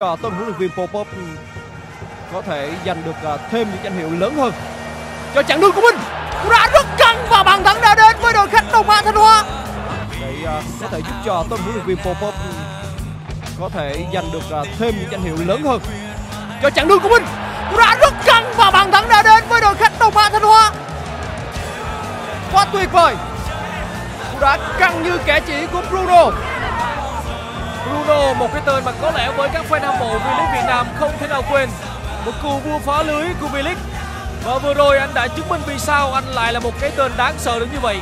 cho tân huấn luyện viên Popov ừ, có thể giành được ờ, thêm những danh hiệu lớn hơn cho chặng đường của mình. Đã rất căng và bàn thắng đã đến với đội khách Đồng Á Thanh Hóa. Để ờ, có thể giúp cho tân huấn luyện viên Popov ừ, có thể giành được ờ, thêm những danh hiệu lớn hơn cho chặng đường của mình. Đã rất căng và bàn thắng đã đến với đội khách Đồng Á Thanh Hóa. Quá tuyệt vời. Đã căng như kẻ chỉ của Bruno. Bruno, một cái tên mà có lẽ với các fan hâm mộ V-League Việt Nam không thể nào quên. Một cú vua phá lưới của V-League. Và vừa rồi anh đã chứng minh vì sao anh lại là một cái tên đáng sợ đến như vậy.